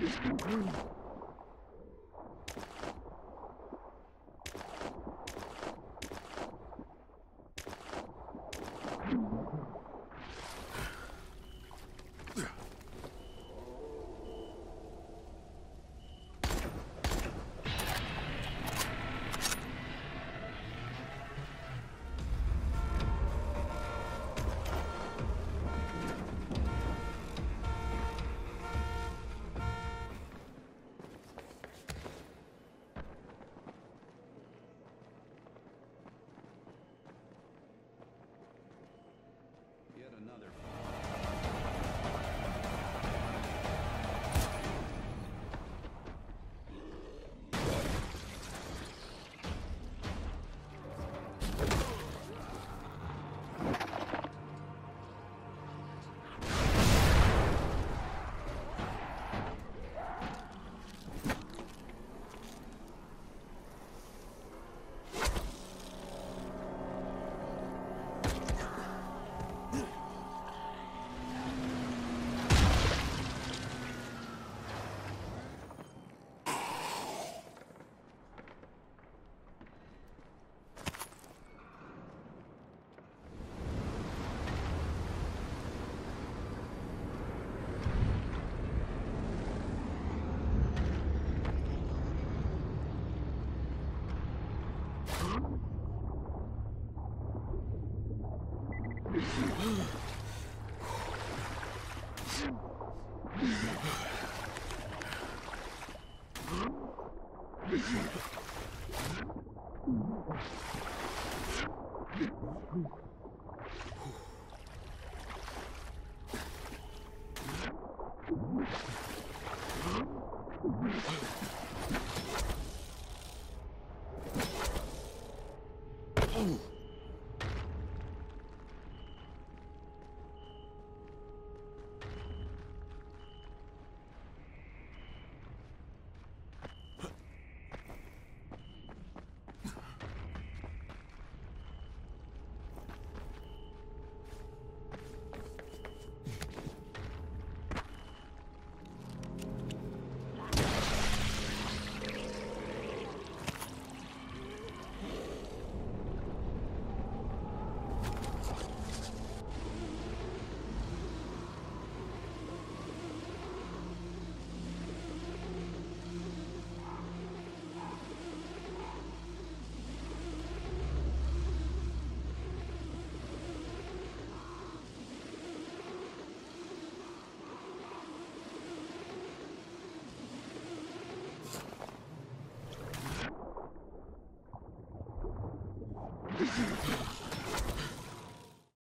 This is Yet another. Ugh.